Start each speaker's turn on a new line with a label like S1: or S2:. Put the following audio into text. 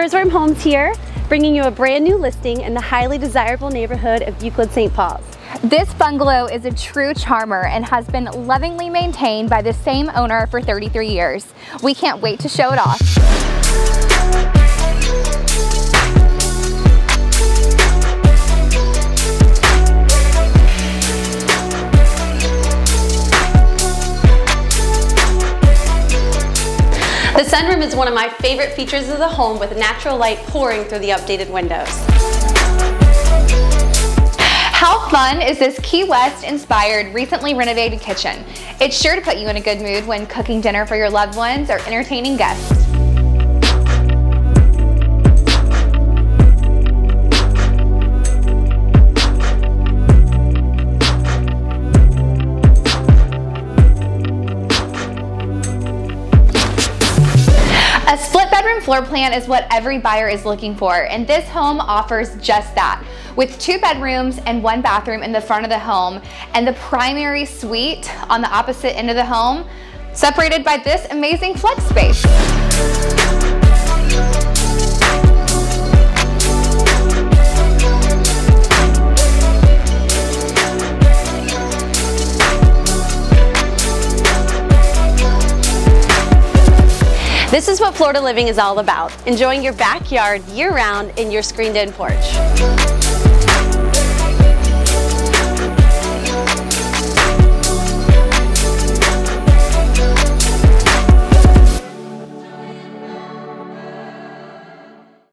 S1: Herzwurm Homes here, bringing you a brand new listing in the highly desirable neighborhood of Euclid St. Paul's.
S2: This bungalow is a true charmer and has been lovingly maintained by the same owner for 33 years. We can't wait to show it off.
S1: Sunroom is one of my favorite features of the home with natural light pouring through the updated windows.
S2: How fun is this Key West inspired recently renovated kitchen? It's sure to put you in a good mood when cooking dinner for your loved ones or entertaining guests. Bedroom floor plan is what every buyer is looking for, and this home offers just that. With two bedrooms and one bathroom in the front of the home, and the primary suite on the opposite end of the home, separated by this amazing flex space.
S1: This is what Florida living is all about, enjoying your backyard year-round in your screened-in porch.